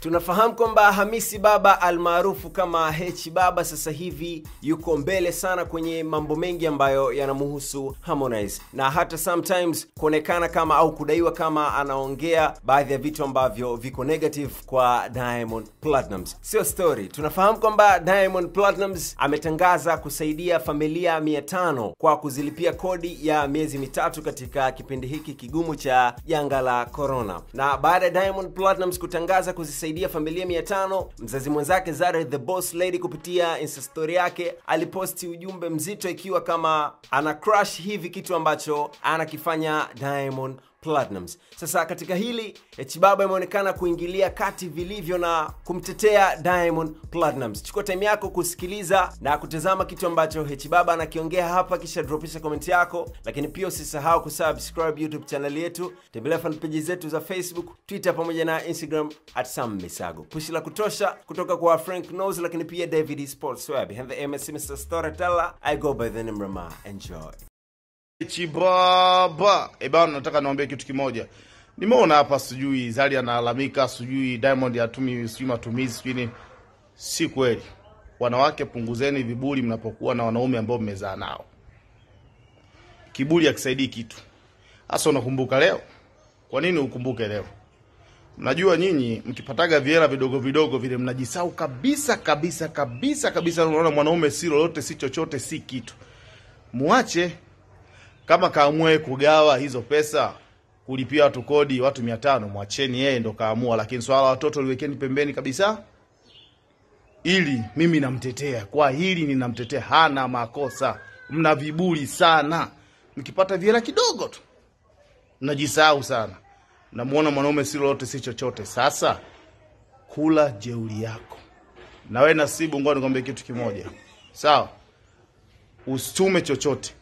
Tunafahamu kwamba Hamisi Baba almaarufu kama H Baba sasa hivi yuko mbele sana kwenye mambo mengi ambayo yanamuhusu Harmonize, na hata sometimes kuonekana kama au kudaiwa kama anaongea baadhi ya vitu ambavyo viko negative kwa Diamond platinums Sio story. Tunafahamu kwamba Diamond platinums ametangaza kusaidia familia 500 kwa kuzilipia kodi ya miezi mitatu katika kipindi hiki kigumu cha janga la corona, na baada ya Diamond platinums kutangaza kuzisaidia familia 500, mzazi mwenzake Zare the Boss Lady kupitia insta story yake aliposti ujumbe mzito ikiwa kama ana crush hivi kitu ambacho anakifanya Diamond Platnumz. Sasa katika hili Chibaba imeonekana kuingilia kati vilivyo na kumtetea Diamond Platinums. Chukua time yako kusikiliza na kutazama kitu ambacho Chibaba anakiongea hapa, kisha dropisha comment yako, lakini pia usisahau kusubscribe YouTube channel yetu, tembelea fan zetu za Facebook, Twitter pamoja na Instagram at Sam Misago. Pushi la kutosha kutoka kwa Frank Knows, lakini pia David Sports Web. The MSC Mr. Storyteller, I go by the name Rama. Enjoy. Chibaba. E bana, nataka niwaambie kitu kimoja. Nimeona hapa sijui Zari analalamika, sijui Diamond hatumi sijui matumizi sijui nini. Si kweli. Wanawake, punguzeni viburi mnapokuwa na wanaume ambao mmezaa nao. Kiburi hakisaidii kitu. Hasa unakumbuka leo? Kwa nini ukumbuke leo? Mnajua nyinyi mkipataga viera vidogo vidogo vile mnajisau kabisa kabisa kabisa kabisa, unaona mwanaume si lolote si chochote si kitu. Muache kama kaamue kugawa hizo pesa kulipia watu kodi watu mia tano mwacheni yeye ndo kaamua, lakini swala la watoto liwekeni pembeni kabisa. Ili mimi namtetea kwa hili, ninamtetea, hana makosa. Mna vibuli sana, mkipata viera kidogo tu mnajisahau sana, mnamuona mwanaume si lolote si chochote. Sasa kula jeuri yako. Na wewe Nasibu, ngoja nikwambie kitu kimoja, sawa? Usitume chochote